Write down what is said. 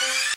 you